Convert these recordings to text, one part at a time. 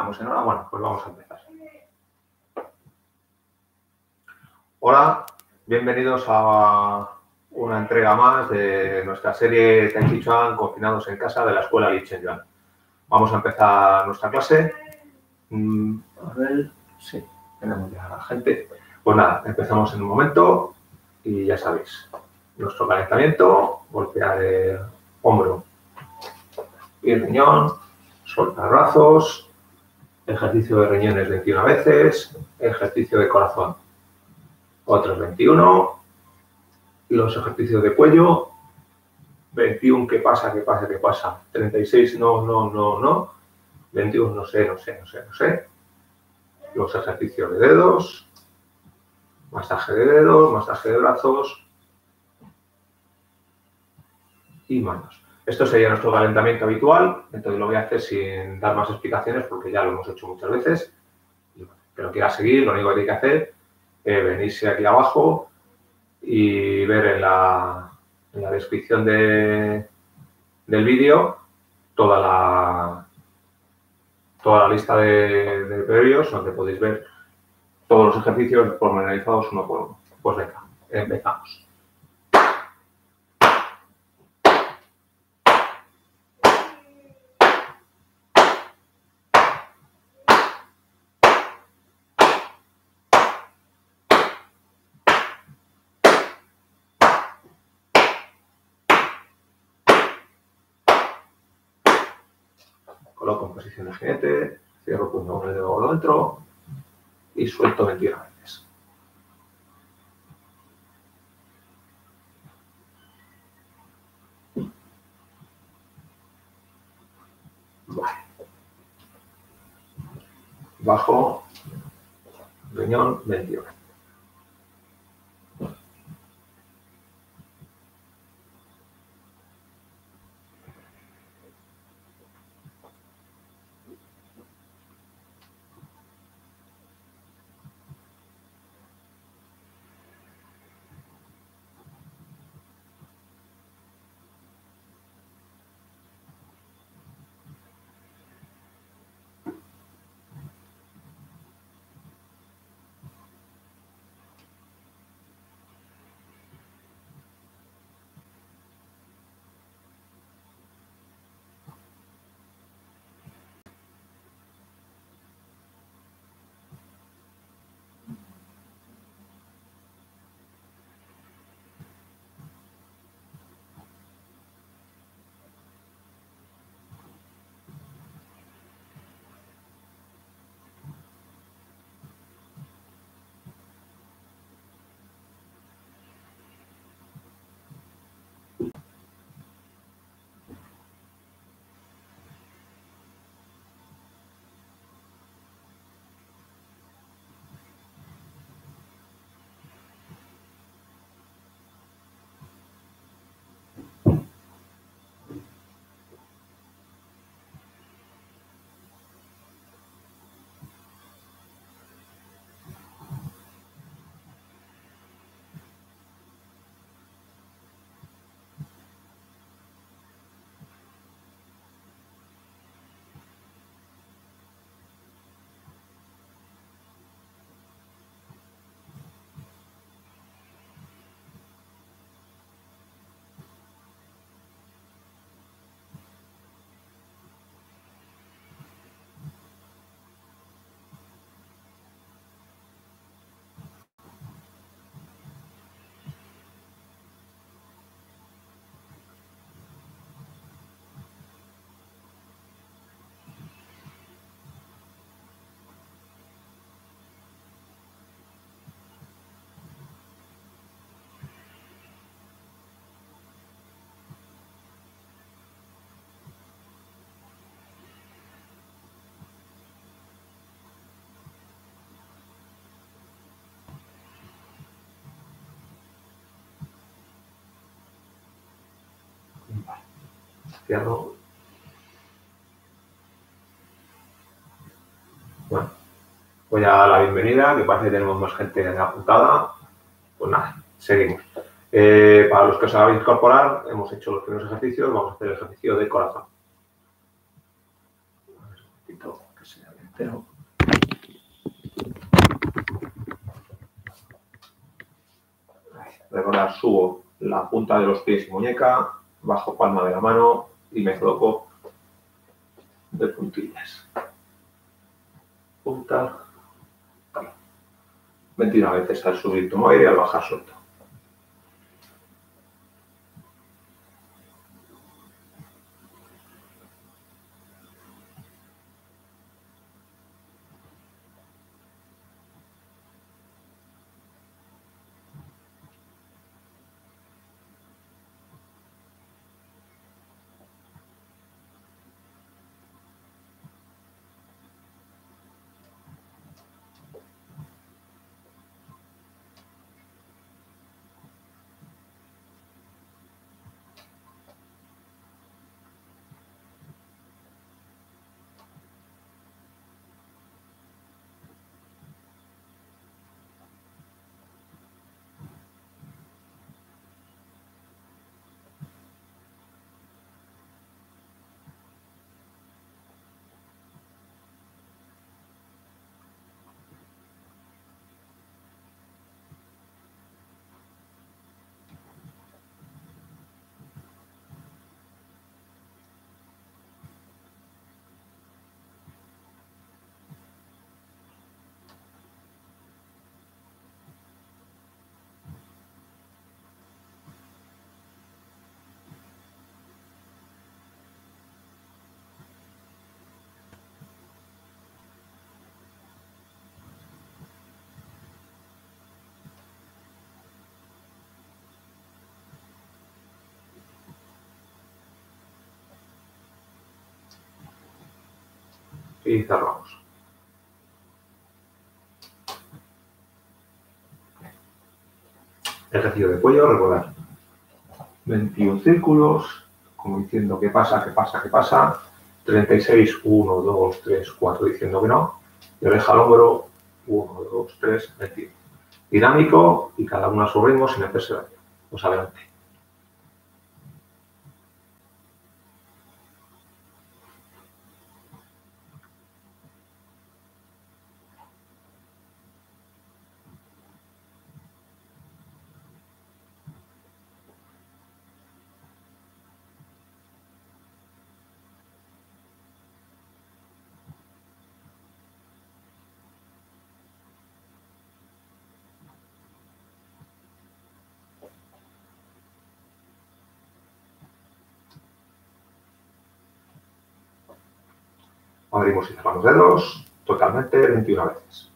Estamos en hora, bueno, pues vamos a empezar. Hola, bienvenidos a una entrega más de nuestra serie Tai Chuan Confinados en Casa de la Escuela Li Chen Yuan. Vamos a empezar nuestra clase. Mm, a ver, sí, tenemos ya la gente. Pues nada, empezamos en un momento y ya sabéis, nuestro calentamiento, golpear el hombro y el riñón, soltar brazos, ejercicio de riñones 21 veces, ejercicio de corazón otros 21, los ejercicios de cuello, 21 qué pasa, qué pasa, qué pasa, 36 no, no, no, no, 21 no sé, no sé, no sé, no sé, los ejercicios de dedos, masaje de dedos, masaje de brazos y manos. Esto sería nuestro calentamiento habitual, entonces lo voy a hacer sin dar más explicaciones porque ya lo hemos hecho muchas veces. Que lo quiera seguir, lo único que hay que hacer es venirse aquí abajo y ver en la, descripción del vídeo toda la, toda la lista de, de previos donde podéis ver todos los ejercicios pormenorizados uno por uno. Pues venga, empezamos. Coloco en posición de jinete, cierro punto con el dedo dentro, y suelto 21 veces. Vale. Bajo, riñón 21. Bueno, voy a dar la bienvenida, que parece que tenemos más gente apuntada. Pues nada, seguimos. Eh, para los que os a incorporar, hemos hecho los primeros ejercicios, vamos a hacer el ejercicio de corazón. que sea entero. Recordar, subo la punta de los pies y muñeca, bajo palma de la mano y me coloco de puntillas. Punta, 21 veces al subir aire y al bajar suelto. Y cerramos. Ejercicio de cuello, recordar. 21 círculos, como diciendo qué pasa, qué pasa, qué pasa. 36, 1, 2, 3, 4, diciendo que no. Y oreja al hombro, 1, 2, 3, 21. Dinámico y cada uno a su ritmo sin hacerse daño. Pues adelante. Abrimos y cerramos dedos totalmente 21 veces.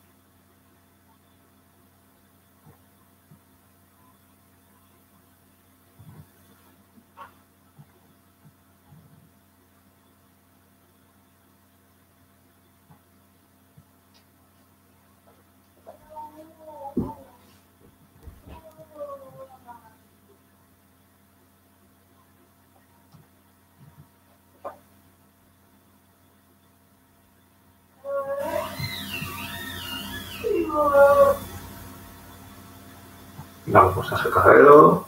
Dedo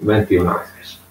21 veces.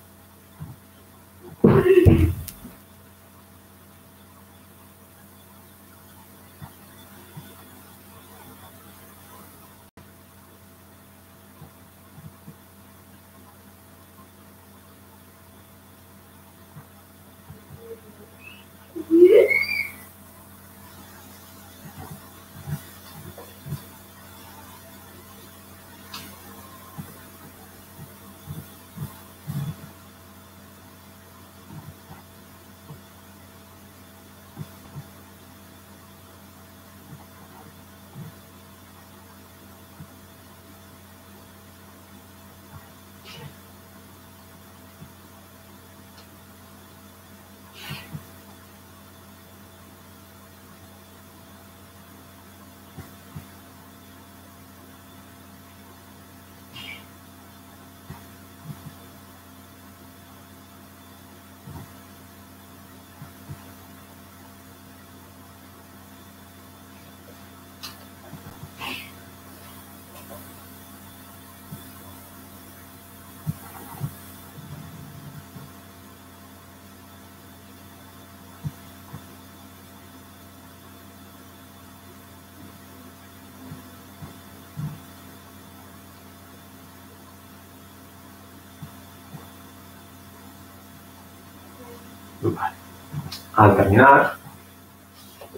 Al terminar,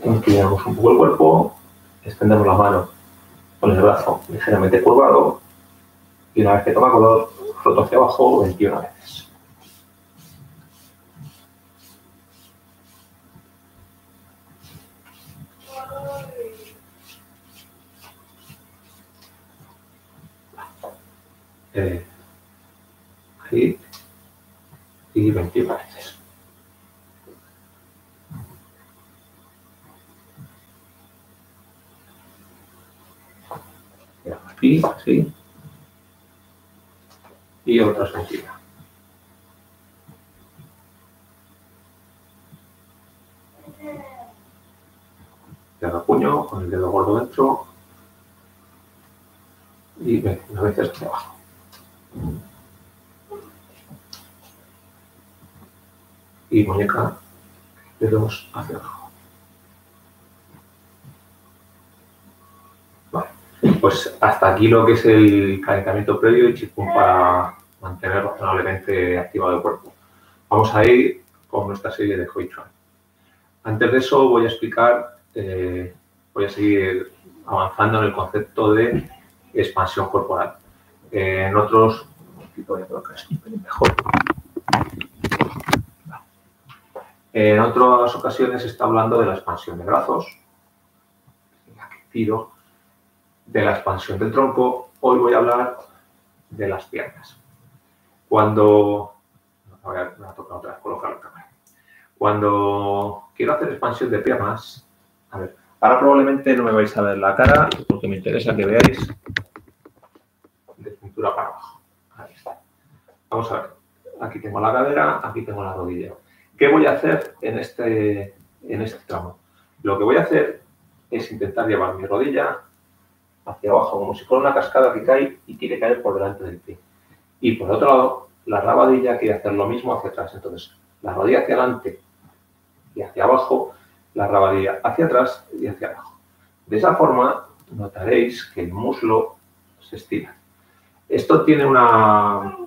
inclinamos un poco el cuerpo, extendemos la mano con el brazo ligeramente curvado y una vez que toma color, floto hacia abajo 21 veces. Eh, ahí y 21 veces. Así. Y otra sencilla. Cierra puño con el dedo gordo dentro y una veces hacia abajo. Y muñeca dedos hacia abajo. Vale. Pues hasta aquí lo que es el calentamiento previo y chipum para mantener razonablemente activado el cuerpo. Vamos a ir con nuestra serie de Hoi Antes de eso voy a explicar, eh, voy a seguir avanzando en el concepto de expansión corporal. Eh, en otros, mejor. En otras ocasiones está hablando de la expansión de brazos, de la expansión del tronco. Hoy voy a hablar de las piernas. Cuando voy a, tocar otra vez colocar la cámara. Cuando quiero hacer expansión de piernas, a ver, ahora probablemente no me vais a ver la cara porque me interesa que veáis para abajo. Ahí está. Vamos a ver. Aquí tengo la cadera, aquí tengo la rodilla. ¿Qué voy a hacer en este, en este tramo? Lo que voy a hacer es intentar llevar mi rodilla hacia abajo, como si fuera una cascada que cae y quiere caer por delante del pie. Y por otro lado, la rabadilla quiere hacer lo mismo hacia atrás. Entonces, la rodilla hacia adelante y hacia abajo, la rabadilla hacia atrás y hacia abajo. De esa forma, notaréis que el muslo se estira. Esto tiene una,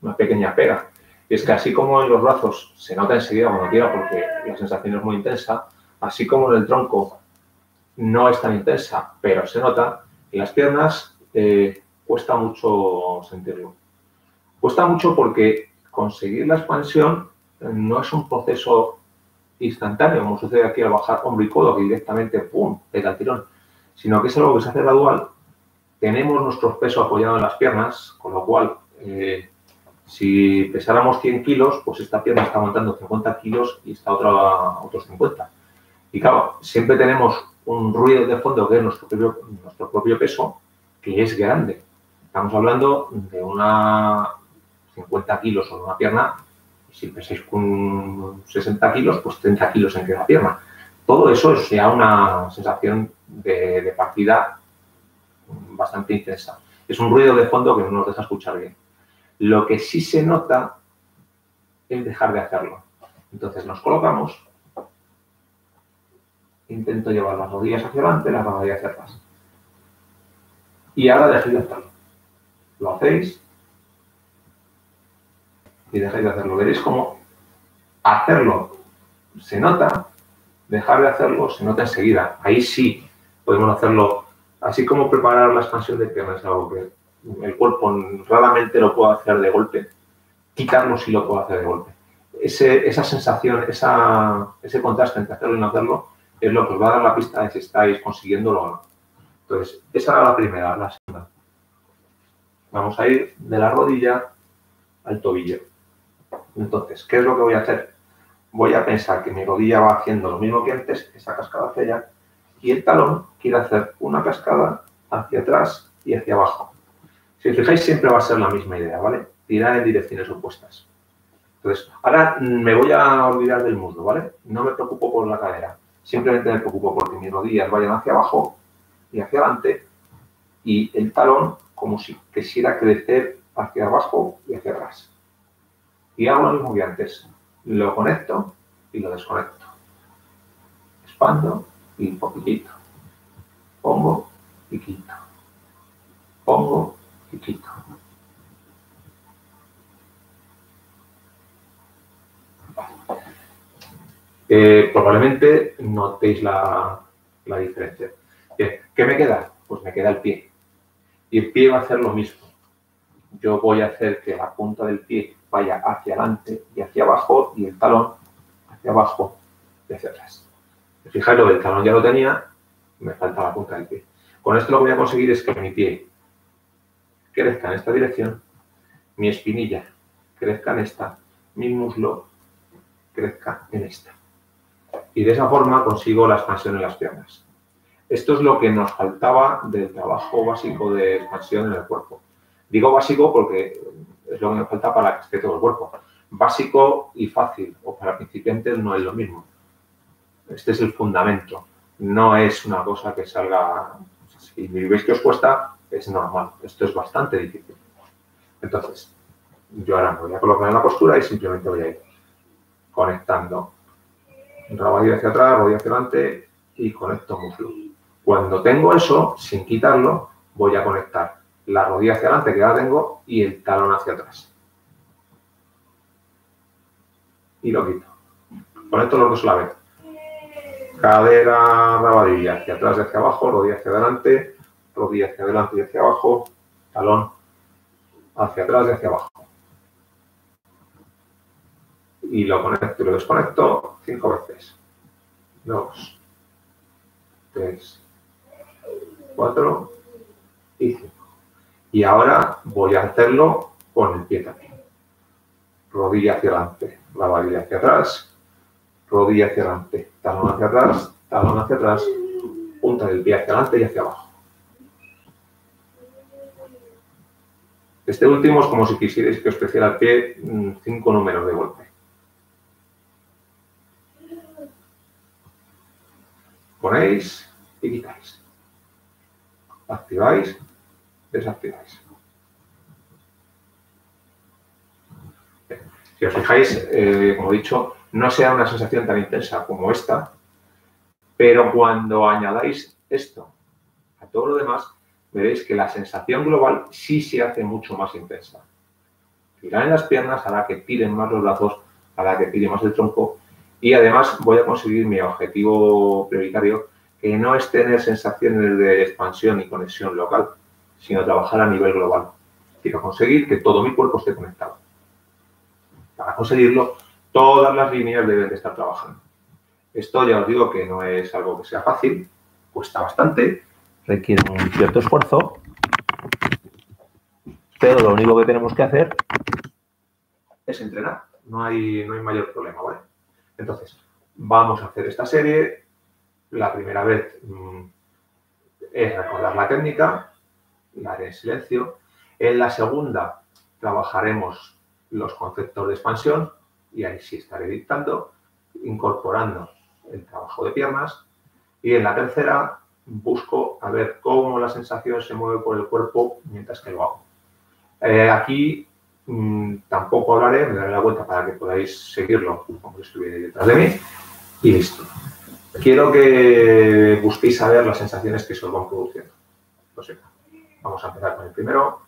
una pequeña pega. es que así como en los brazos se nota enseguida cuando tira porque la sensación es muy intensa, así como en el tronco no es tan intensa, pero se nota, en las piernas eh, cuesta mucho sentirlo. Cuesta mucho porque conseguir la expansión no es un proceso instantáneo, como sucede aquí al bajar hombro y codo, que directamente, ¡pum!, pega el tirón, sino que es algo que se hace gradual tenemos nuestro peso apoyado en las piernas, con lo cual, eh, si pesáramos 100 kilos, pues esta pierna está aguantando 50 kilos y esta otra otros 50. Y claro, siempre tenemos un ruido de fondo que es nuestro propio, nuestro propio peso, que es grande. Estamos hablando de una 50 kilos o una pierna, si pesáis con 60 kilos, pues 30 kilos en cada pierna. Todo eso es ya una sensación de, de partida bastante intensa. Es un ruido de fondo que no nos deja escuchar bien. Lo que sí se nota es dejar de hacerlo. Entonces nos colocamos, intento llevar las rodillas hacia adelante, las rodillas hacia atrás. Y ahora dejéis de hacerlo. Lo hacéis y dejáis de hacerlo. Veréis cómo hacerlo se nota, dejar de hacerlo se nota enseguida. Ahí sí podemos hacerlo Así como preparar la expansión de piernas algo que el cuerpo raramente lo puede hacer de golpe, quitarlo sí lo puedo hacer de golpe. esa sensación, ese contraste entre hacerlo y no hacerlo, es lo que os va a dar la pista de si estáis consiguiéndolo o no. Entonces, esa era la primera, la segunda. Vamos a ir de la rodilla al tobillo. Entonces, ¿qué es lo que voy a hacer? Voy a pensar que mi rodilla va haciendo lo mismo que antes, esa cascada hacia allá, y el talón quiere hacer una cascada hacia atrás y hacia abajo. Si os fijáis, siempre va a ser la misma idea, ¿vale? Tirar en direcciones opuestas. Entonces, ahora me voy a olvidar del muslo, ¿vale? No me preocupo por la cadera. Simplemente me preocupo porque mis rodillas vayan hacia abajo y hacia adelante y el talón como si quisiera crecer hacia abajo y hacia atrás. Y hago lo mismo que antes. Lo conecto y lo desconecto. Expando y un poquitito. Pongo y quito. Pongo y quito. Eh, probablemente notéis la, la diferencia. ¿Qué me queda? Pues me queda el pie. Y el pie va a hacer lo mismo. Yo voy a hacer que la punta del pie vaya hacia adelante y hacia abajo y el talón hacia abajo y hacia atrás. Fijáis, lo del talón ya lo tenía, me falta la punta del pie. Con esto lo que voy a conseguir es que mi pie crezca en esta dirección, mi espinilla crezca en esta, mi muslo crezca en esta. Y de esa forma consigo la expansión en las piernas. Esto es lo que nos faltaba del trabajo básico de expansión en el cuerpo. Digo básico porque es lo que nos falta para que esté todo el cuerpo. Básico y fácil, o para principiantes no es lo mismo. Este es el fundamento. No es una cosa que salga. Si veis que os cuesta, es normal. Esto es bastante difícil. Entonces, yo ahora me voy a colocar en la postura y simplemente voy a ir conectando rodilla hacia atrás, rodilla hacia adelante y conecto muslo. Cuando tengo eso, sin quitarlo, voy a conectar la rodilla hacia adelante, que ya tengo, y el talón hacia atrás. Y lo quito. Conecto los dos a la vez. Cadera, rabadilla, hacia atrás y hacia abajo, rodilla hacia adelante, rodilla hacia adelante y hacia abajo, talón hacia atrás y hacia abajo. Y lo conecto y lo desconecto cinco veces. Dos, tres, 4 y 5. Y ahora voy a hacerlo con el pie también. Rodilla hacia adelante, la varilla hacia atrás, rodilla hacia adelante, talón hacia atrás, talón hacia atrás, punta del pie hacia adelante y hacia abajo. Este último es como si quisierais que os creciera el pie mm, cinco números de golpe. Ponéis y quitáis activáis, desactiváis. Si os fijáis, eh, como he dicho, no sea una sensación tan intensa como esta, pero cuando añadáis esto a todo lo demás, veréis que la sensación global sí se hace mucho más intensa. Tirar en las piernas hará que tiren más los brazos, hará que tire más el tronco y además voy a conseguir mi objetivo prioritario, que no es tener sensaciones de expansión y conexión local, sino trabajar a nivel global. Quiero conseguir que todo mi cuerpo esté conectado. Para conseguirlo, todas las líneas deben de estar trabajando. Esto ya os digo que no es algo que sea fácil, cuesta bastante, requiere un cierto esfuerzo, pero lo único que tenemos que hacer es entrenar. No hay, no hay mayor problema, ¿vale? Entonces, vamos a hacer esta serie, la primera vez mm, es recordar la técnica, la haré en silencio. En la segunda trabajaremos los conceptos de expansión y ahí sí estaré dictando, incorporando el trabajo de piernas. Y en la tercera busco a ver cómo la sensación se mueve por el cuerpo mientras que lo hago. Eh, aquí mm, tampoco hablaré, me daré la vuelta para que podáis seguirlo como si estuviera detrás de mí y listo. Quiero que busquéis saber las sensaciones que se os van produciendo. Vamos a empezar con el primero.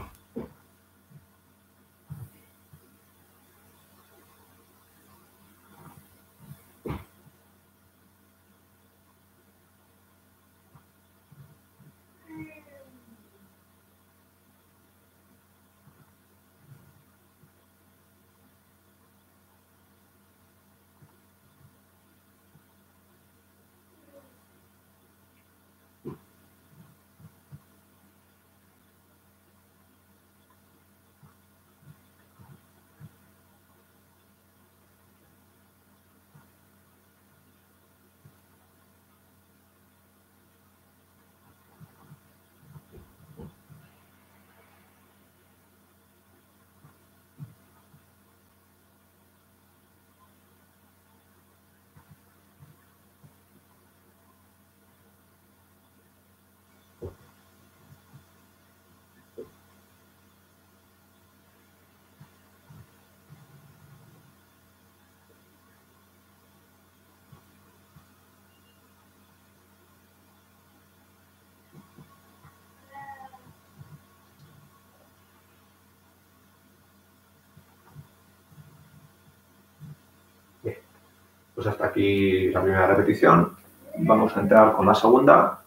Pues hasta aquí la primera repetición. Vamos a entrar con la segunda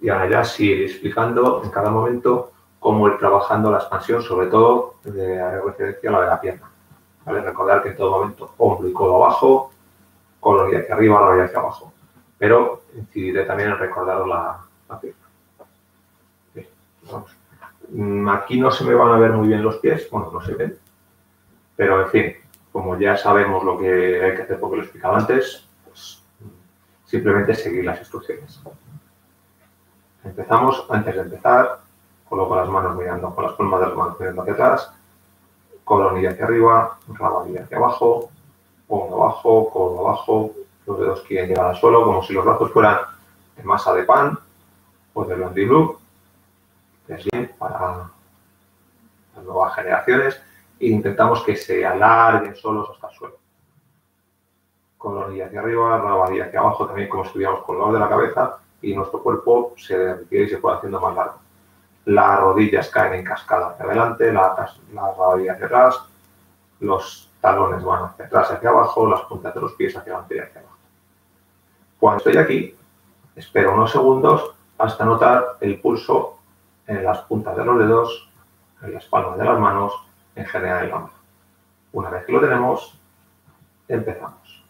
y ahora ya sigue explicando en cada momento cómo ir trabajando la expansión, sobre todo de referencia a la de la pierna. ¿Vale? Recordar que en todo momento hombro y codo abajo, colon y hacia arriba, y hacia abajo. Pero incidiré también en recordar la, pierna. Mm, aquí no se me van a ver muy bien los pies, bueno, no se ven, pero en fin, como ya sabemos lo que hay que hacer porque lo he explicado antes, pues simplemente seguir las instrucciones. Empezamos, antes de empezar, coloco las manos mirando con las palmas de las manos mirando hacia atrás, coronilla hacia arriba, rabadilla hacia abajo, hombro abajo, codo abajo, los dedos quieren llegar al suelo como si los brazos fueran de masa de pan o de Blondie Blue, es bien para las nuevas generaciones intentamos que se alarguen solos hasta el suelo. Colonilla hacia arriba, rabadilla hacia abajo, también como estudiamos con los de la cabeza y nuestro cuerpo se derrite y se puede haciendo más largo. Las rodillas caen en cascada hacia adelante, la, la hacia atrás, los talones van hacia atrás, hacia abajo, las puntas de los pies hacia adelante y hacia abajo. Cuando estoy aquí, espero unos segundos hasta notar el pulso en las puntas de los dedos, en las palmas de las manos en general el. Una vez que lo tenemos, empezamos.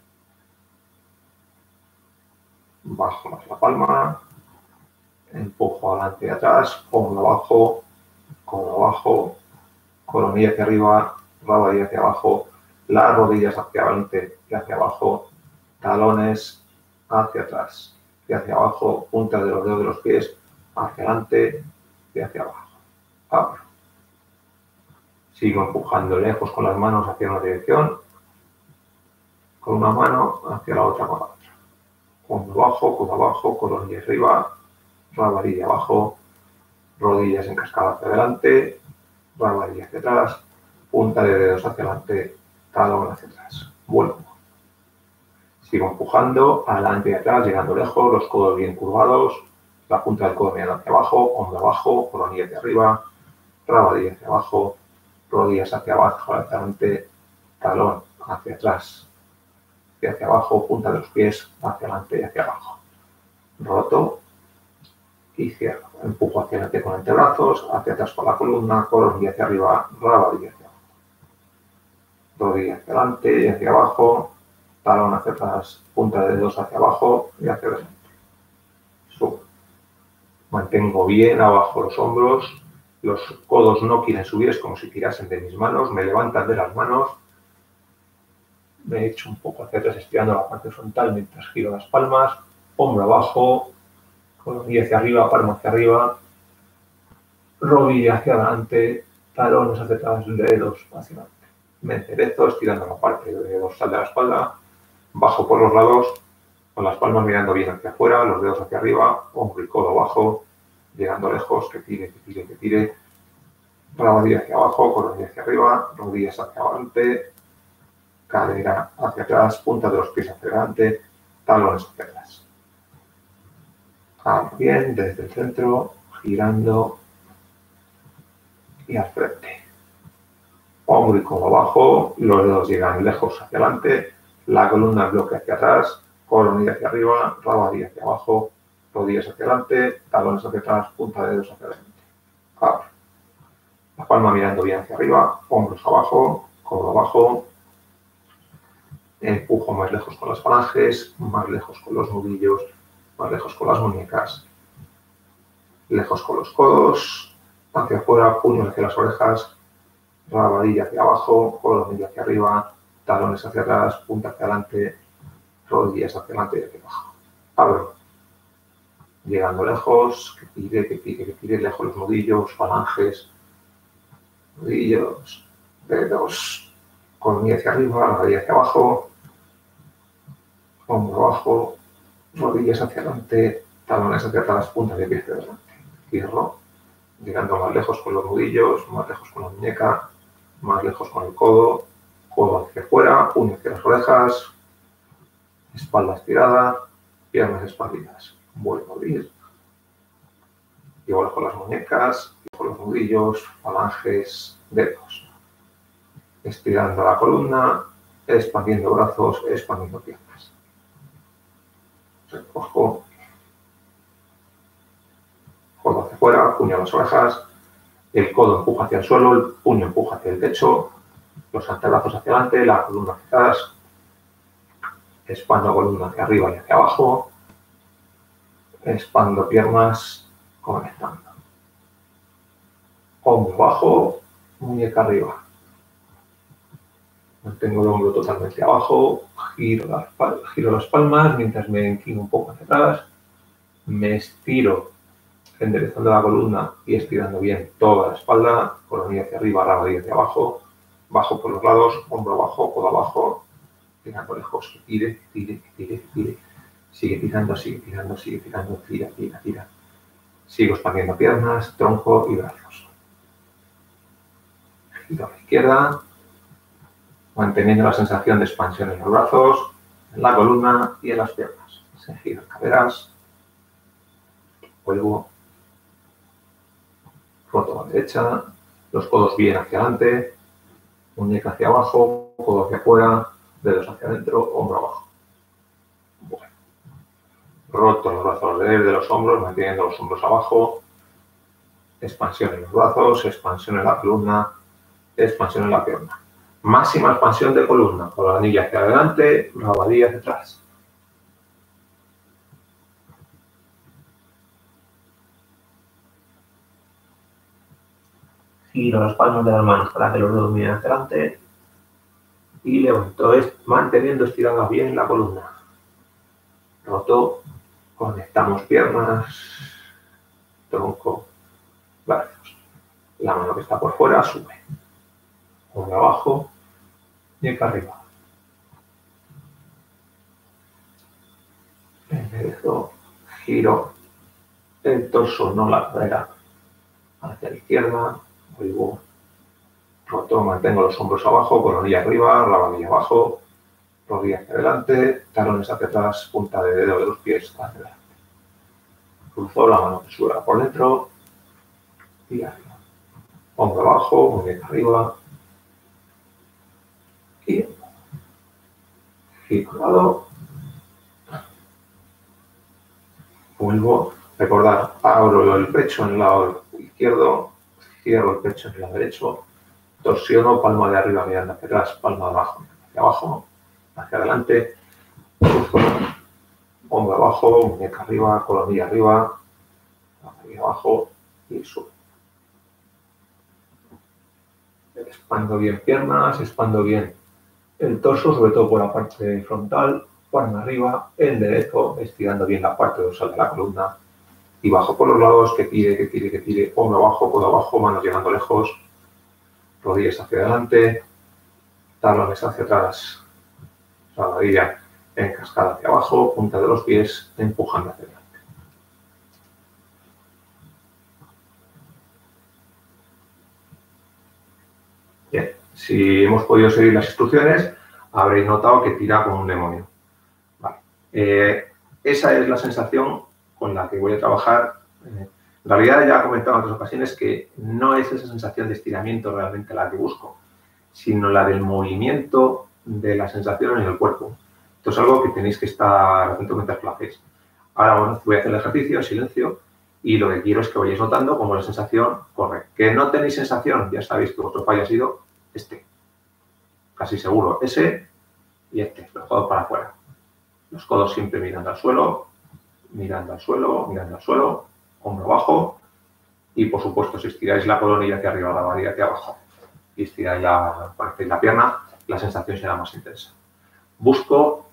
Bajo más la palma, empujo adelante y atrás, hombro abajo, codo abajo, coronilla hacia arriba, rodilla hacia abajo, las rodillas hacia adelante y hacia abajo, talones hacia atrás y hacia abajo, puntas de los dedos de los pies hacia adelante y hacia abajo. Abro. Sigo empujando lejos con las manos hacia una dirección, con una mano hacia la otra con la otra. Hombro abajo, codo abajo, coronilla arriba, rabadilla abajo, rodillas en cascada hacia adelante, rabadilla hacia atrás, punta de dedos hacia adelante, talón hacia atrás. Vuelvo. Sigo empujando adelante y atrás, llegando lejos, los codos bien curvados, la punta del codo mirando hacia abajo, hombro abajo, coronilla hacia arriba, rabadilla hacia abajo, rodillas hacia abajo, hacia adelante, talón hacia atrás y hacia abajo, punta de los pies hacia adelante y hacia abajo. Roto y cierro. Empujo hacia adelante con antebrazos, hacia atrás con la columna, y hacia arriba, y hacia abajo. Rodilla hacia adelante y hacia abajo, talón hacia atrás, punta de dedos hacia abajo y hacia adelante. Subo. Mantengo bien abajo los hombros, los codos no quieren subir, es como si tirasen de mis manos, me levantan de las manos, me echo un poco hacia atrás estirando la parte frontal mientras giro las palmas, hombro abajo, rodilla hacia arriba, palma hacia arriba, rodilla hacia adelante, talones hacia atrás, dedos hacia adelante. Me enderezo estirando la parte dorsal de la espalda, bajo por los lados, con las palmas mirando bien hacia afuera, los dedos hacia arriba, hombro y codo abajo, llegando lejos, que tire, que tire, que tire. Rodillas hacia abajo, rodillas hacia arriba, rodillas hacia adelante, cadera hacia atrás, punta de los pies hacia adelante, talones hacia atrás. Ahora bien, desde el centro, girando, y al frente. Hombro y codo abajo, los dedos llegan lejos hacia adelante, la columna bloque hacia atrás, columna hacia arriba, rabadilla hacia abajo, rodillas hacia adelante, talones hacia atrás, punta de dedos hacia adelante. Abre. La palma mirando bien hacia arriba, hombros abajo, codo abajo, empujo más lejos con las falanges, más lejos con los nudillos, más lejos con las muñecas, lejos con los codos, hacia afuera, puño hacia las orejas, rabadilla hacia abajo, coronilla hacia arriba, talones hacia atrás, punta hacia adelante, rodillas hacia adelante y hacia abajo. Abro. Llegando lejos, que tire, que tire, que tire, lejos los nudillos, falanges, nudillos, dedos, coronilla hacia arriba, rabadilla hacia abajo, hombro abajo, rodillas hacia adelante, talones hacia atrás, punta de pie hacia adelante. Cierro, llegando más lejos con los nudillos, más lejos con la muñeca, más lejos con el codo, codo hacia afuera, puño hacia las orejas, espalda estirada, piernas expandidas. Vuelvo a abrir. Llevo con las muñecas, con los nudillos, falanges, dedos. Estirando la columna, expandiendo brazos, expandiendo piernas. Recojo. Codo hacia afuera, puño a las orejas, el codo empuja hacia el suelo, el puño empuja hacia el techo, los antebrazos hacia adelante, la columna hacia atrás, expando columna hacia arriba y hacia abajo, expando piernas conectando. Hombro bajo, muñeca arriba. Mantengo el hombro totalmente abajo, giro las, palmas mientras me inclino un poco hacia atrás, me estiro enderezando la columna y estirando bien toda la espalda, columna hacia arriba, rabadilla hacia abajo, bajo por los lados, hombro abajo, codo abajo, tirando lejos, tire, tire, tire, tire. Sigue tirando, sigue tirando, sigue tirando, tira, tira, tira. Sigo expandiendo piernas, tronco y brazos. Giro a la izquierda, manteniendo la sensación de expansión en los brazos, en la columna y en las piernas. Se giran caderas, vuelvo, roto a la derecha, los codos bien hacia adelante, muñeca hacia abajo, codo hacia afuera, dedos hacia adentro, hombro abajo. Roto los brazos de los hombros, manteniendo los hombros abajo, expansión en los brazos, expansión en la columna, expansión en la pierna. Máxima expansión de columna, con la anilla hacia adelante, rabadilla hacia atrás. giro las palmas de las manos para que los dedos miren hacia adelante y levanto, manteniendo estirada bien la columna. Roto, conectamos piernas, tronco, brazos. La mano que está por fuera sube. Por abajo y acá arriba. Enderezo, giro el torso, no la cadera, hacia la izquierda, vuelvo, roto, mantengo los hombros abajo, coronilla arriba, rabadilla abajo, rodilla hacia adelante, talones hacia atrás, punta de dedo de los pies hacia adelante. Cruzo la mano sube por dentro y arriba. Hombro abajo, muñeca arriba y giro lado. Vuelvo, recordar, abro el pecho en el lado izquierdo, cierro el pecho en el lado derecho, torsiono, palma de arriba mirando hacia atrás, palma de abajo hacia abajo, hacia adelante, hombro abajo, muñeca arriba, colomilla arriba, arriba abajo y subo. Expando bien piernas, expando bien el torso, sobre todo por la parte frontal, palma arriba, enderezo, estirando bien la parte dorsal de la columna, y bajo por los lados, que tire, que tire, que tire, hombro abajo, codo abajo, manos llegando lejos, rodillas hacia adelante, talones hacia atrás, rodilla en cascada hacia abajo, punta de los pies empujando hacia adelante. Bien, si hemos podido seguir las instrucciones, habréis notado que tira como un demonio. Eh, esa es la sensación con la que voy a trabajar eh, En realidad ya he comentado en otras ocasiones que no es esa sensación de estiramiento realmente la que busco, sino la del movimiento de la sensación en el cuerpo. Esto es algo que tenéis que estar atentos mientras lo hacéis. Ahora, voy a hacer el ejercicio en silencio y lo que quiero es que vayáis notando cómo la sensación corre. Que no tenéis sensación, ya sabéis que vuestro fallo ha sido este. Casi seguro, ese y este, los codos para afuera. Los codos siempre mirando al suelo, mirando al suelo, mirando al suelo, hombro bajo y, por supuesto, si estiráis la coronilla hacia arriba, la varilla hacia abajo y estiráis la, la pierna, la sensación será más intensa. Busco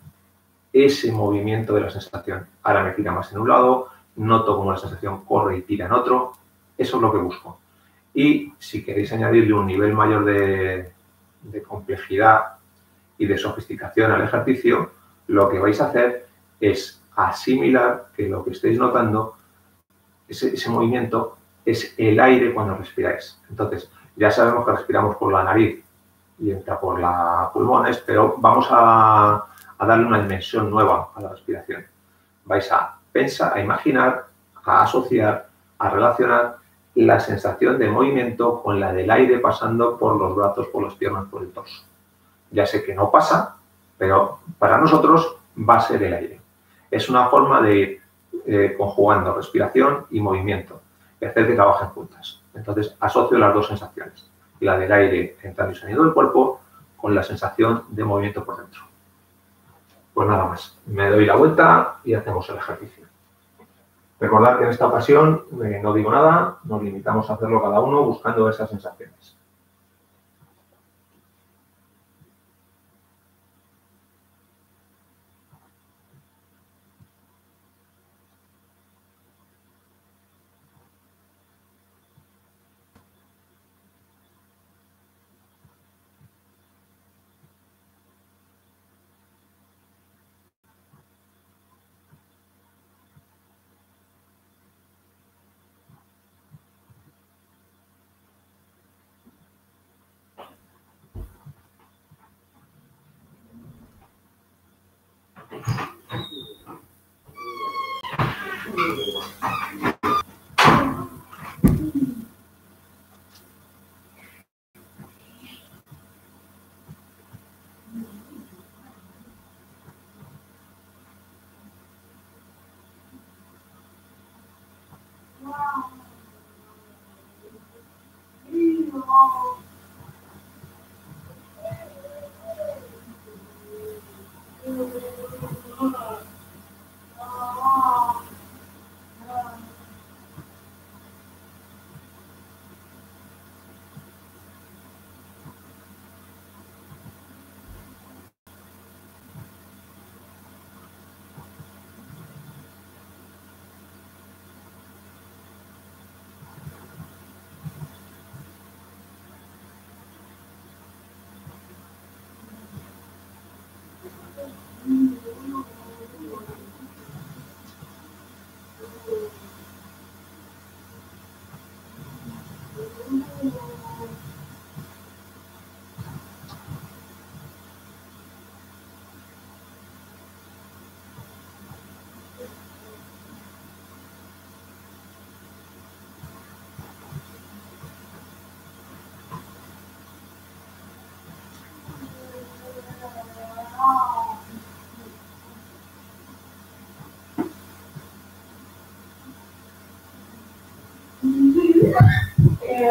ese movimiento de la sensación. Ahora me tira más en un lado, noto como la sensación corre y tira en otro. Eso es lo que busco. Y si queréis añadirle un nivel mayor de, complejidad y de sofisticación al ejercicio, lo que vais a hacer es asimilar que lo que estáis notando, ese, ese movimiento, es el aire cuando respiráis. Entonces, ya sabemos que respiramos por la nariz y entra por los pulmones, pero vamos a, a darle una dimensión nueva a la respiración. Vais a pensar, a imaginar, a asociar, a relacionar la sensación de movimiento con la del aire pasando por los brazos, por las piernas, por el torso. Ya sé que no pasa, pero para nosotros va a ser el aire. Es una forma de ir eh, conjugando respiración y movimiento y hacer que trabajen juntas. Entonces asocio las dos sensaciones, la del aire entrando y saliendo del cuerpo con la sensación de movimiento por dentro. Pues nada más, me doy la vuelta y hacemos el ejercicio. Recordad que en esta ocasión eh, no digo nada, nos limitamos a hacerlo cada uno buscando esas sensaciones.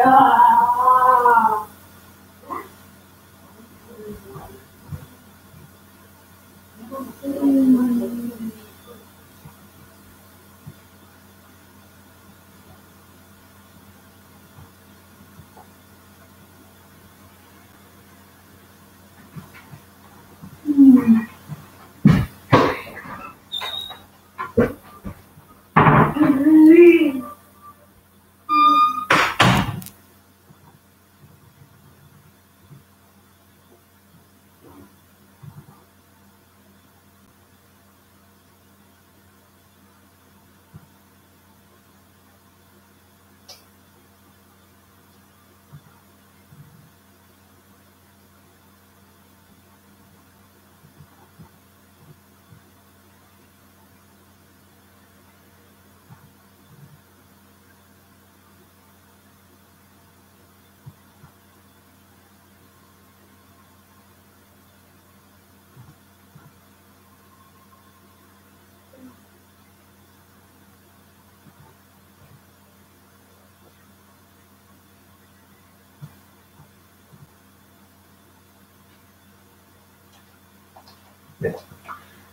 Hmm.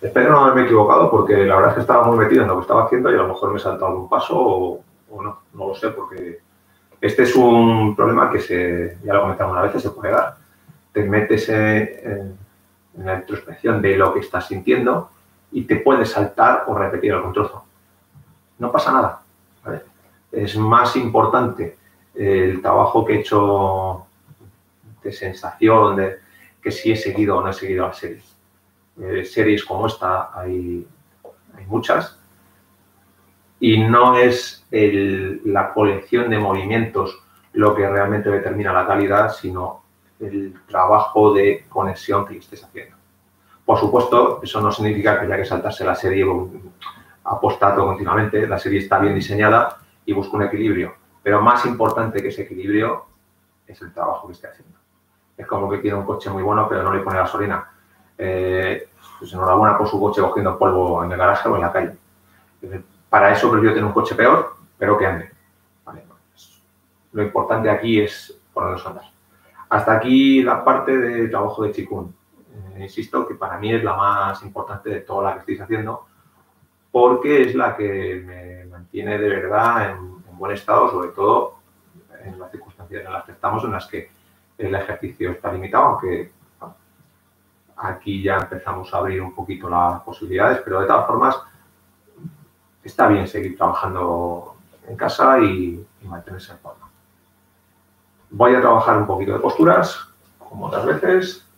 Espero no haberme equivocado porque la verdad es que estaba muy metido en lo que estaba haciendo y a lo mejor me he saltado algún paso o, no, no lo sé porque este es un problema que se, ya lo comentamos una vez, se puede dar. Te metes en, la introspección de lo que estás sintiendo y te puedes saltar o repetir algún trozo. No pasa nada. Es más importante el trabajo que he hecho de sensación, de que si he seguido o no he seguido la serie. Eh, series como esta hay, hay muchas y no es la colección de movimientos lo que realmente determina la calidad, sino el trabajo de conexión que estés haciendo. Por supuesto, eso no significa que haya que saltarse la serie apostado continuamente. La serie está bien diseñada y busca un equilibrio. Pero más importante que ese equilibrio es el trabajo que esté haciendo. Es como que tiene un coche muy bueno, pero no le pone gasolina. Eh, pues enhorabuena por su coche cogiendo polvo en el garaje o en la calle. Para eso prefiero tener un coche peor, pero que ande. Pues, lo importante aquí es ponerlos a andar. Hasta aquí la parte de trabajo de Chikun. Eh, insisto que para mí es la más importante de toda la que estáis haciendo, porque es la que me mantiene de verdad en, buen estado, sobre todo en las circunstancias en las que estamos, en las que el ejercicio está limitado, aunque aquí ya empezamos a abrir un poquito las posibilidades, pero de todas formas está bien seguir trabajando en casa y, mantenerse en forma. Voy a trabajar un poquito de posturas, como otras veces.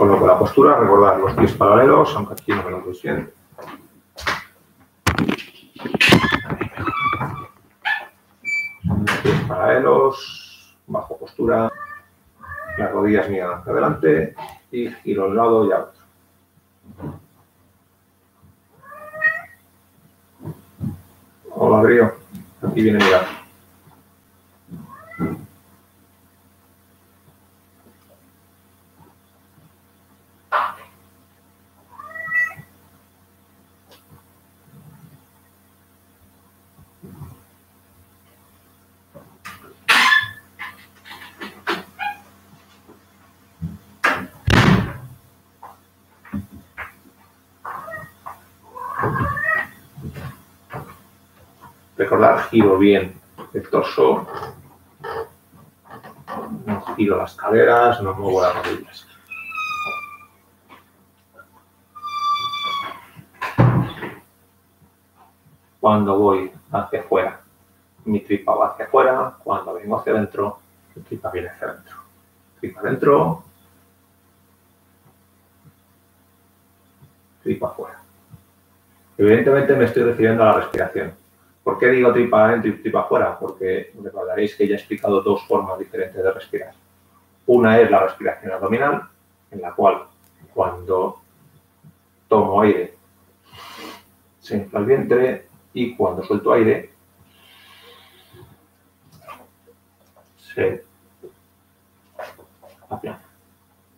Coloco la postura, recordar los pies paralelos, aunque aquí no me lo bien. Pies paralelos, bajo postura, las rodillas miran hacia adelante y giro un lado y a otro. Hola, Río. Aquí viene mi gato. Recordar, giro bien el torso, no giro las caderas, no muevo las rodillas. Cuando voy hacia afuera, mi tripa va hacia afuera, cuando vengo hacia adentro, mi tripa viene hacia adentro. Tripa adentro, tripa afuera. Evidentemente me estoy refiriendo a la respiración. ¿Por qué digo tripa adentro y tripa afuera? Porque recordaréis que ya he explicado dos formas diferentes de respirar. Una es la respiración abdominal, en la cual cuando tomo aire se infla el vientre y cuando suelto aire se aplana.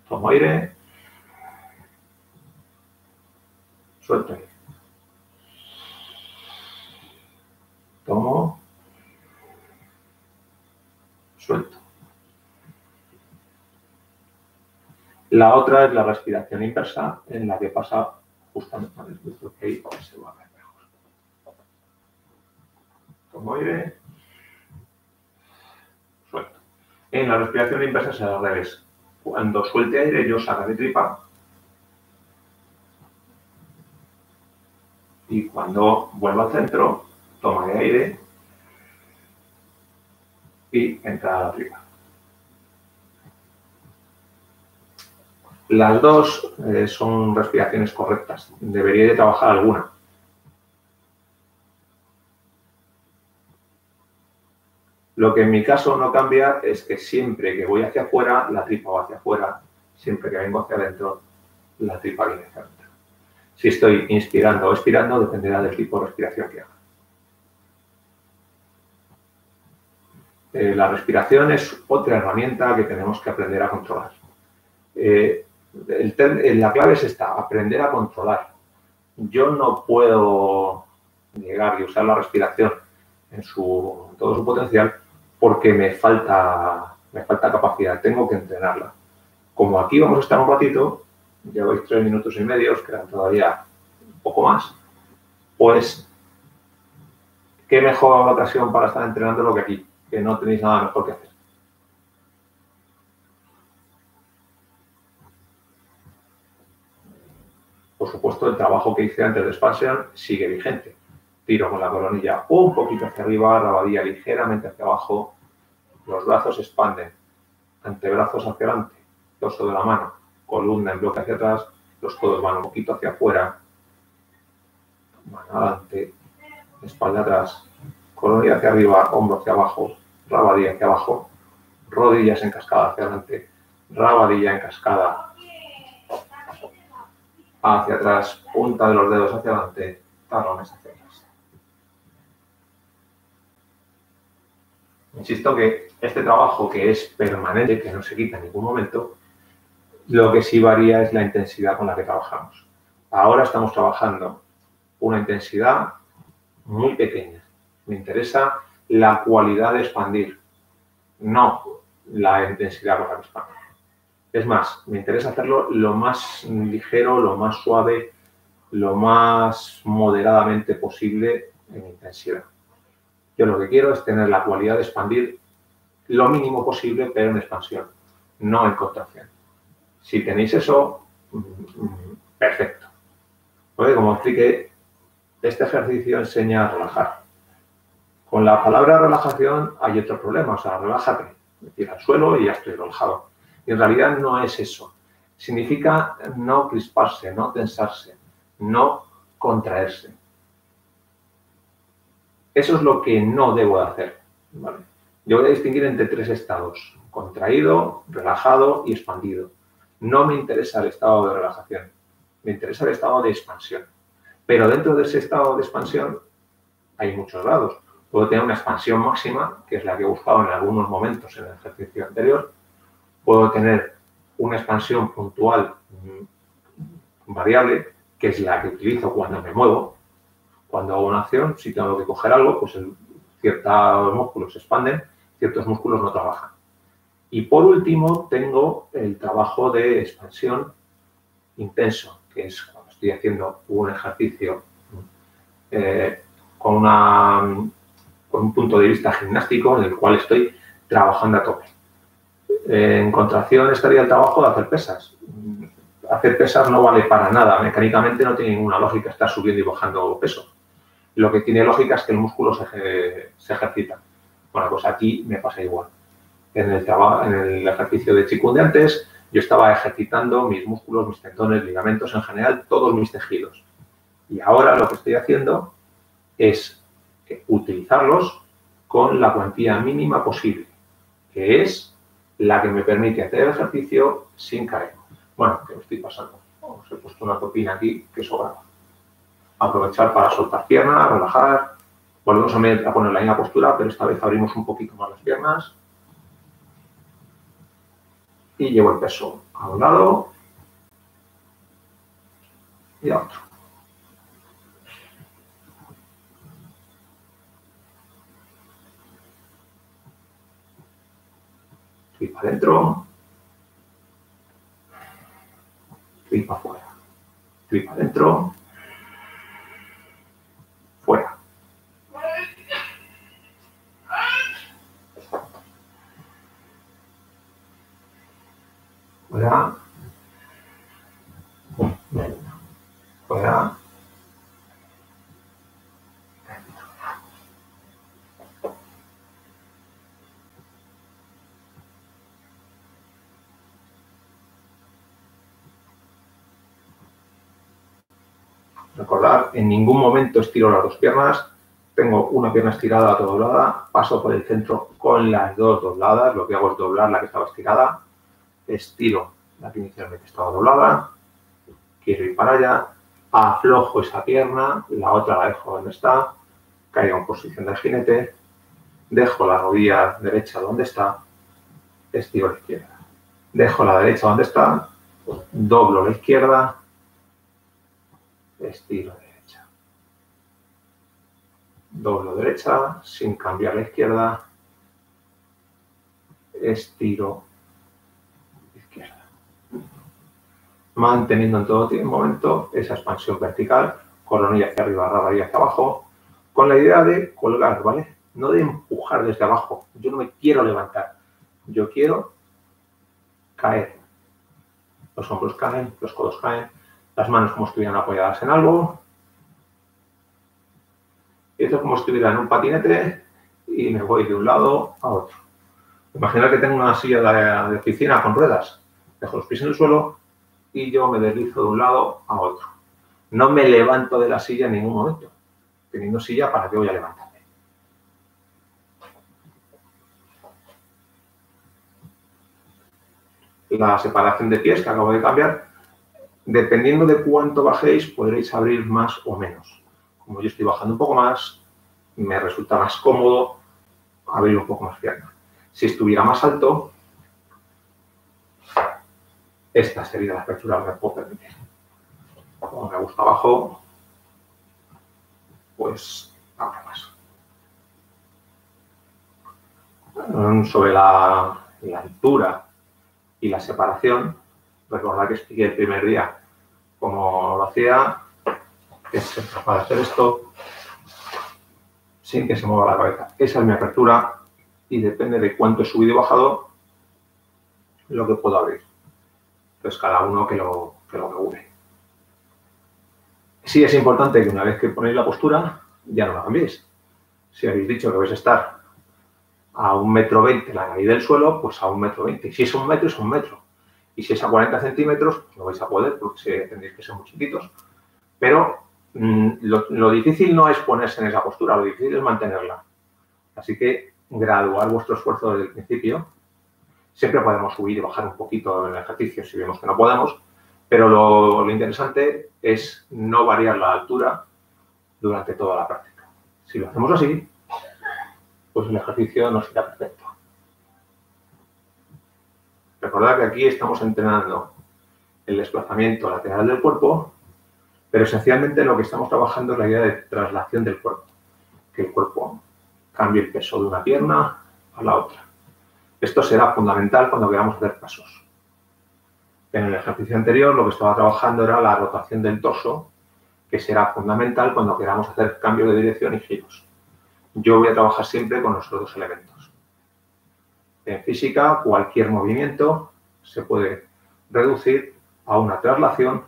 Tomo aire, suelto aire. Tomo. Suelto. La otra es la respiración inversa, en la que pasa justamente al mismo que ahí se va mejor. Tomo aire. Suelto. En la respiración inversa se al revés. Cuando suelte aire, yo saco mi tripa. Y cuando vuelvo al centro, toma de aire y entra a la tripa. Las dos eh, son respiraciones correctas. Debería de trabajar alguna. Lo que en mi caso no cambia es que siempre que voy hacia afuera, la tripa va hacia afuera. Siempre que vengo hacia adentro, la tripa viene hacia adentro. Si estoy inspirando o expirando, dependerá del tipo de respiración que haga. Eh, la respiración es otra herramienta que tenemos que aprender a controlar. Eh, la clave es esta, aprender a controlar. Yo no puedo llegar y usar la respiración en, su, todo su potencial porque me falta, me falta capacidad, tengo que entrenarla. Como aquí vamos a estar un ratito, lleváis tres minutos y medio, os quedan todavía un poco más, pues qué mejor ocasión para estar entrenando lo que aquí que no tenéis nada mejor que hacer. Por supuesto, el trabajo que hice antes de expansión sigue vigente. Tiro con la coronilla un poquito hacia arriba, rabadilla ligeramente hacia abajo, los brazos expanden, antebrazos hacia adelante, torso de la mano, columna en bloque hacia atrás, los codos van un poquito hacia afuera, mano adelante, espalda atrás, coronilla hacia arriba, hombro hacia abajo, rabadilla hacia abajo, rodillas en cascada hacia adelante, rabadilla en cascada hacia atrás, punta de los dedos hacia adelante, talones hacia atrás. Insisto que este trabajo que es permanente, que no se quita en ningún momento, lo que sí varía es la intensidad con la que trabajamos. Ahora estamos trabajando una intensidad muy pequeña. Me interesa la cualidad de expandir, no la intensidad con la que. Es más, me interesa hacerlo lo más ligero, lo más suave, lo más moderadamente posible en intensidad. Yo lo que quiero es tener la cualidad de expandir lo mínimo posible, pero en expansión, no en contracción. Si tenéis eso, perfecto. Porque como expliqué, este ejercicio enseña a relajar. Con la palabra relajación hay otro problema, o sea, relájate, me tira al suelo y ya estoy relajado. Y en realidad no es eso. Significa no crisparse, no tensarse, no contraerse. Eso es lo que no debo de hacer. Yo voy a distinguir entre tres estados, contraído, relajado y expandido. No me interesa el estado de relajación, me interesa el estado de expansión. Pero dentro de ese estado de expansión hay muchos grados. Puedo tener una expansión máxima, que es la que he buscado en algunos momentos en el ejercicio anterior. Puedo tener una expansión puntual mm, variable, que es la que utilizo cuando me muevo. Cuando hago una acción, si tengo que coger algo, pues ciertos músculos se expanden, ciertos músculos no trabajan. Y por último, tengo el trabajo de expansión intenso, que es cuando estoy haciendo un ejercicio eh, con una con un punto de vista gimnástico en el cual estoy trabajando a tope. En contracción estaría el trabajo de hacer pesas. Hacer pesas no vale para nada, mecánicamente no tiene ninguna lógica estar subiendo y bajando peso. Lo que tiene lógica es que el músculo se, ejercita. Bueno, pues aquí me pasa igual. En el, en el ejercicio de chikun de antes, yo estaba ejercitando mis músculos, mis tendones, ligamentos, en general, todos mis tejidos. Y ahora lo que estoy haciendo es utilizarlos con la cuantía mínima posible, que es la que me permite hacer el ejercicio sin caer. Bueno, que me estoy pasando. Os he puesto una topina aquí que sobra. Aprovechar para soltar piernas, relajar. Volvemos a poner la misma postura, pero esta vez abrimos un poquito más las piernas. Y llevo el peso a un lado y a otro. Adentro, para afuera, para adentro, fuera. Fuera. Fuera. Recordar, en ningún momento estiro las dos piernas, tengo una pierna estirada, otra doblada, paso por el centro con las dos dobladas, lo que hago es doblar la que estaba estirada, estiro la que inicialmente estaba doblada, quiero ir para allá, aflojo esa pierna, la otra la dejo donde está, caigo en posición del jinete, dejo la rodilla derecha donde está, estiro la izquierda. Dejo la derecha donde está, doblo la izquierda, estiro. Doblo derecha sin cambiar la izquierda, estiro izquierda. Manteniendo en todo momento esa expansión vertical, coronilla hacia arriba, rabadilla hacia abajo, con la idea de colgar, ¿vale? No de empujar desde abajo. Yo no me quiero levantar. Yo quiero caer. Los hombros caen, los codos caen, las manos como estuvieran apoyadas en algo. Esto es como si estuviera en un patinete y me voy de un lado a otro. Imagina que tengo una silla de, oficina con ruedas. Dejo los pies en el suelo y yo me deslizo de un lado a otro. No me levanto de la silla en ningún momento. Teniendo silla, ¿para qué voy a levantarme? La separación de pies que acabo de cambiar, dependiendo de cuánto bajéis, podréis abrir más o menos. Como yo estoy bajando un poco más, me resulta más cómodo abrir un poco más pierna. Si estuviera más alto, esta sería la apertura que me puedo permitir. Como me gusta abajo, pues ahora más. Sobre la, altura y la separación, recordad que expliqué el primer día cómo lo hacía, que es de hacer esto sin que se mueva la cabeza. Esa es mi apertura y depende de cuánto he subido y bajado lo que puedo abrir. Entonces, cada uno que lo, que lo regule. Sí es importante que una vez que ponéis la postura, ya no la cambiéis. Si habéis dicho que vais a estar a un metro veinte la nariz del suelo, pues a un metro veinte. Si es un metro, es un metro. Y si es a 40 centímetros, pues no vais a poder porque tendréis que ser muy chiquitos. Pero lo, lo, difícil no es ponerse en esa postura, lo difícil es mantenerla. Así que graduar vuestro esfuerzo desde el principio. Siempre podemos subir y bajar un poquito en el ejercicio si vemos que no podemos, pero lo, interesante es no variar la altura durante toda la práctica. Si lo hacemos así, pues el ejercicio nos irá perfecto. Recordad que aquí estamos entrenando el desplazamiento lateral del cuerpo, pero esencialmente lo que estamos trabajando es la idea de traslación del cuerpo. Que el cuerpo cambie el peso de una pierna a la otra. Esto será fundamental cuando queramos hacer pasos. En el ejercicio anterior lo que estaba trabajando era la rotación del torso, que será fundamental cuando queramos hacer cambio de dirección y giros. Yo voy a trabajar siempre con los dos elementos. En física, cualquier movimiento se puede reducir a una traslación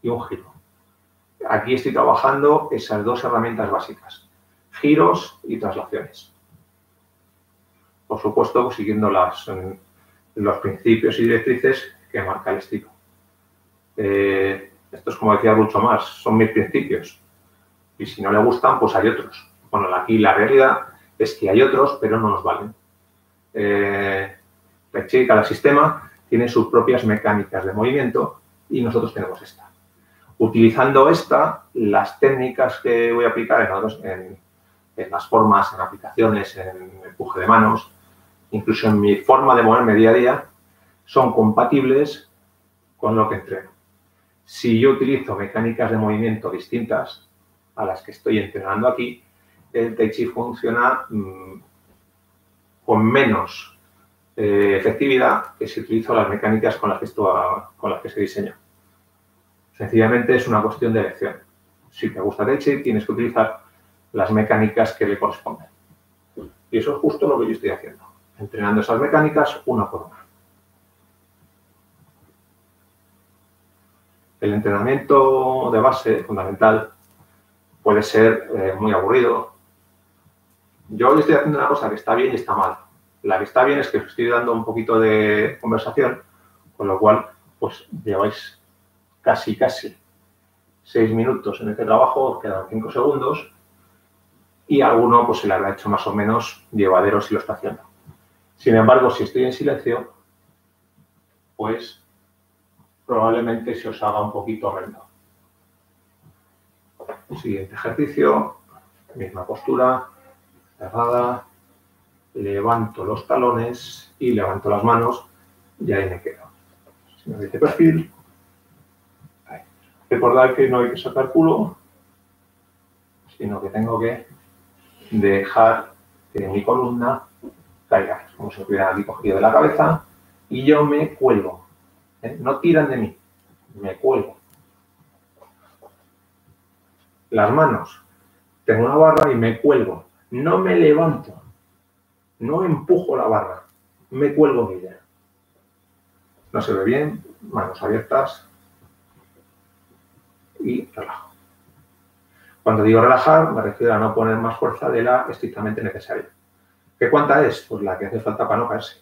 y un giro. Aquí estoy trabajando esas dos herramientas básicas giros y traslaciones. Por supuesto, siguiendo las, los principios y directrices que marca el estilo. Eh, esto es como decía mucho más, son mis principios. Y si no le gustan, pues hay otros. Bueno, aquí la realidad es que hay otros, pero no nos valen. Eh, cada sistema tiene sus propias mecánicas de movimiento y nosotros tenemos esta. Utilizando esta, las técnicas que voy a aplicar en, las formas, en aplicaciones, en empuje de manos, incluso en mi forma de moverme día a día, son compatibles con lo que entreno. Si yo utilizo mecánicas de movimiento distintas a las que estoy entrenando aquí, el Tai Chi funciona mm, con menos eh, efectividad que si utilizo las mecánicas con las, que con las que se diseña. Sencillamente es una cuestión de elección. Si te gusta Chi, tienes que utilizar las mecánicas que le corresponden. Y eso es justo lo que yo estoy haciendo, entrenando esas mecánicas una por una. El entrenamiento de base fundamental puede ser eh, muy aburrido. Yo hoy estoy haciendo una cosa que está bien y está mal. La que está bien es que os estoy dando un poquito de conversación, con lo cual, pues lleváis casi, casi seis minutos en este trabajo, quedan cinco segundos, y alguno pues se le habrá hecho más o menos llevadero si lo está haciendo. Sin embargo, si estoy en silencio, pues probablemente se os haga un poquito horrendo. Siguiente ejercicio, misma postura, cerrada, levanto los talones y levanto las manos y ahí me quedo. Si me dice perfil. Recordad que no hay que sacar culo, sino que tengo que dejar que mi columna caiga, como si hubiera aquí cogido de la cabeza, y yo me cuelgo. ¿eh? No tiran de mí, me cuelgo. Las manos, tengo una barra y me cuelgo. No me levanto, no empujo la barra, me cuelgo en ella. No se ve bien, manos abiertas y relajo. Cuando digo relajar, me refiero a no poner más fuerza de la estrictamente necesaria. ¿Qué cuánta es? Pues la que hace falta para no caerse.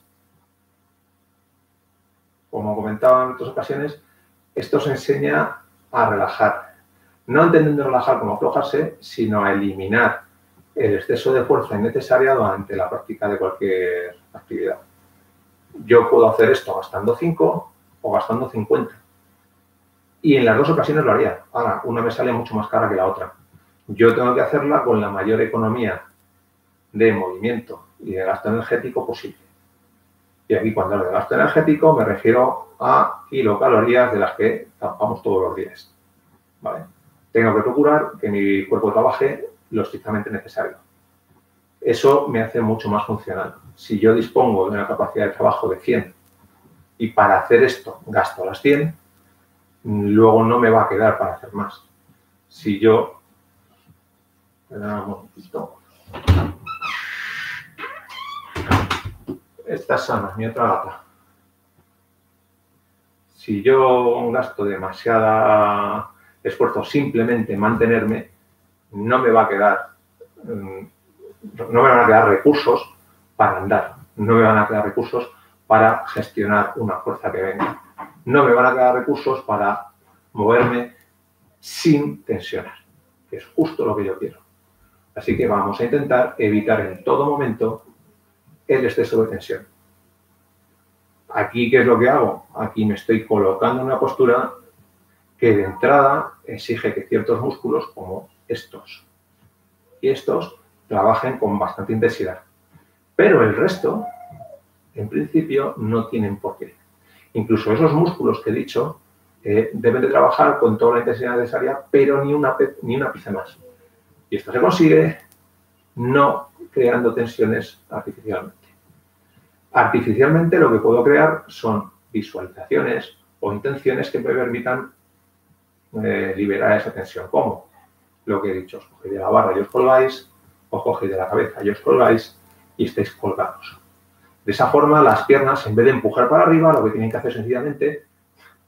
Como comentaba en otras ocasiones, esto se enseña a relajar. No entendiendo relajar como aflojarse, sino a eliminar el exceso de fuerza innecesaria durante la práctica de cualquier actividad. Yo puedo hacer esto gastando 5 o gastando 50. Y en las dos ocasiones lo haría. Ahora, una me sale mucho más cara que la otra. Yo tengo que hacerla con la mayor economía de movimiento y de gasto energético posible. Y aquí cuando hablo de gasto energético me refiero a kilocalorías de las que tapamos todos los días. Tengo que procurar que mi cuerpo trabaje lo estrictamente necesario. Eso me hace mucho más funcional. Si yo dispongo de una capacidad de trabajo de 100 y para hacer esto gasto las 100, luego no me va a quedar para hacer más. Si yo... Esta es sana, mi otra gata. Si yo gasto demasiado esfuerzo simplemente en mantenerme, no me va a quedar, mm, no me van a quedar recursos para andar, no me van a quedar recursos para gestionar una fuerza que venga, no me van a quedar recursos para moverme sin tensionar, que es justo lo que yo quiero. Así que vamos a intentar evitar en todo momento el exceso de tensión. Aquí, ¿qué es lo que hago? Aquí me estoy colocando en una postura que de entrada exige que ciertos músculos, como estos y estos, trabajen con bastante intensidad. Pero el resto, en principio, no tienen por qué. Incluso esos músculos que he dicho eh, deben de trabajar con toda la intensidad necesaria, pero ni una, ni una pizca más. Y esto se consigue no creando tensiones artificialmente. Artificialmente lo que puedo crear son visualizaciones o intenciones que me permitan eh, liberar esa tensión. ¿Cómo? Lo que he dicho, os cogéis de la barra y os colgáis, os cogéis de la cabeza y os colgáis y estáis colgados. De esa forma, las piernas, en vez de empujar para arriba, lo que tienen que hacer sencillamente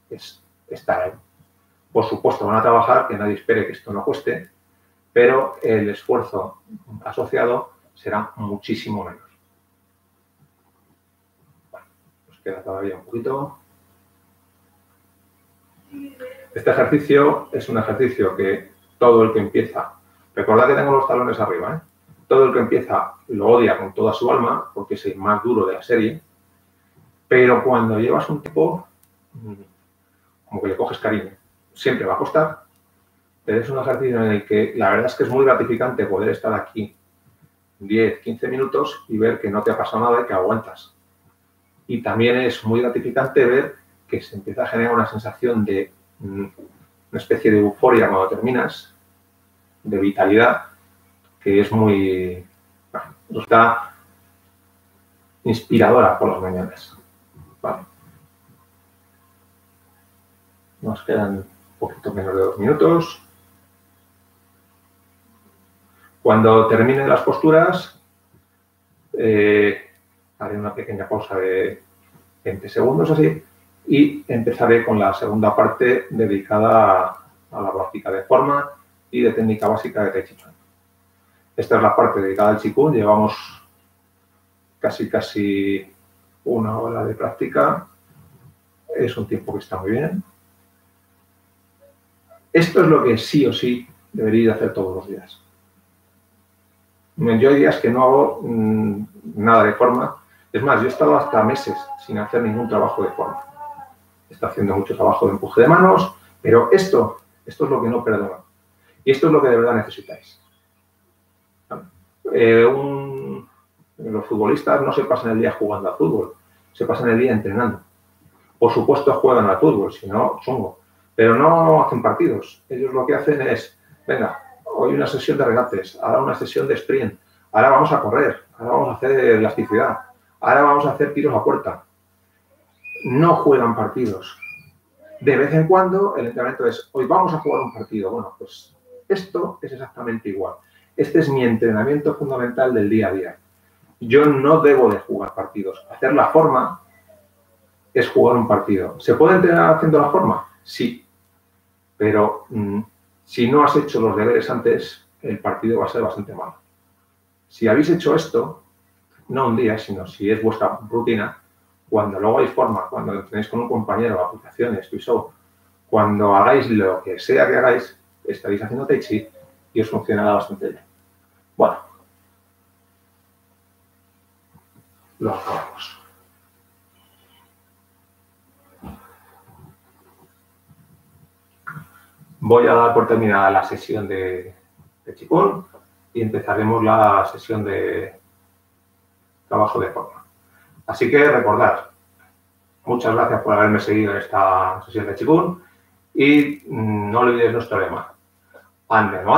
es estar ahí. Por supuesto, van a trabajar, que nadie espere que esto no cueste, pero el esfuerzo asociado será muchísimo menos. queda todavía un poquito. Este ejercicio es un ejercicio que todo el que empieza, recordad que tengo los talones arriba, ¿eh? Todo el que empieza lo odia con toda su alma porque es el más duro de la serie, pero cuando llevas un tipo, como que le coges cariño, siempre va a costar, pero es un ejercicio en el que la verdad es que es muy gratificante poder estar aquí 10, 15 minutos y ver que no te ha pasado nada y que aguantas. Y también es muy gratificante ver que se empieza a generar una sensación de mm, una especie de euforia cuando terminas, de vitalidad, que es muy, bueno, está inspiradora por las mañanas. Nos quedan un poquito menos de dos minutos. Cuando terminen las posturas, eh, haré una pequeña pausa de 20 segundos así y empezaré con la segunda parte dedicada a, la práctica de forma y de técnica básica de Tai. Esta es la parte dedicada al Qigong. Llevamos casi, casi una hora de práctica. Es un tiempo que está muy bien. Esto es lo que sí o sí debería hacer todos los días. Yo hay días que no hago mm, nada de forma es más, yo he estado hasta meses sin hacer ningún trabajo de forma. Está haciendo mucho trabajo de empuje de manos, pero esto, esto es lo que no perdona. Y esto es lo que de verdad necesitáis. Eh, los futbolistas no se pasan el día jugando al fútbol, se pasan el día entrenando. Por supuesto juegan al fútbol, si no, chungo. Pero no hacen partidos. Ellos lo que hacen es, venga, hoy una sesión de regates, ahora una sesión de sprint, ahora vamos a correr, ahora vamos a hacer elasticidad, ahora vamos a hacer tiros a puerta. No juegan partidos. De vez en cuando el entrenamiento es, hoy vamos a jugar un partido. Bueno, pues esto es exactamente igual. Este es mi entrenamiento fundamental del día a día. Yo no debo de jugar partidos. Hacer la forma es jugar un partido. ¿Se puede entrenar haciendo la forma? Sí. Pero mm, si no has hecho los deberes antes, el partido va a ser bastante malo. Si habéis hecho esto, no un día, sino si es vuestra rutina, cuando luego hay forma, cuando tenéis con un compañero aplicaciones, show, cuando hagáis lo que sea que hagáis, estaréis haciendo Tai y os funcionará bastante bien. Bueno, lo acabamos. Voy a dar por terminada la sesión de, de y empezaremos la sesión de trabajo de forma. Así que recordad, muchas gracias por haberme seguido en esta sesión de Chikun y mm, no olvidéis nuestro lema. Ande, no